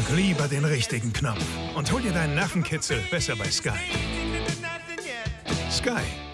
Drück lieber den richtigen Knopf. Und hol dir deinen Nervenkitzel besser bei Sky. Sky.